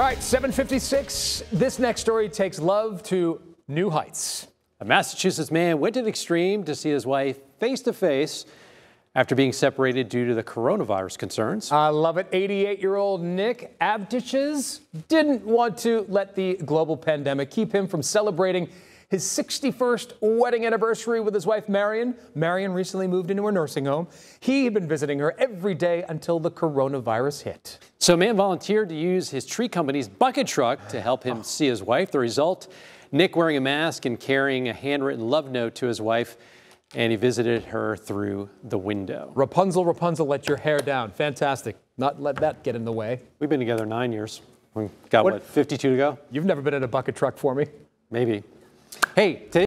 All right, 756. This next story takes love to new heights. A Massachusetts man went to the extreme to see his wife face to face after being separated due to the coronavirus concerns. I love it. 88 year old Nick Avtges didn't want to let the global pandemic keep him from celebrating his 61st wedding anniversary with his wife, Marion. Marion recently moved into a nursing home. He had been visiting her every day until the coronavirus hit. So, a man volunteered to use his tree company's bucket truck to help him see his wife. The result Nick wearing a mask and carrying a handwritten love note to his wife, and he visited her through the window. Rapunzel, Rapunzel, let your hair down. Fantastic. Not let that get in the way. We've been together nine years. We got what, what 52 to go? You've never been in a bucket truck for me. Maybe. Hey, today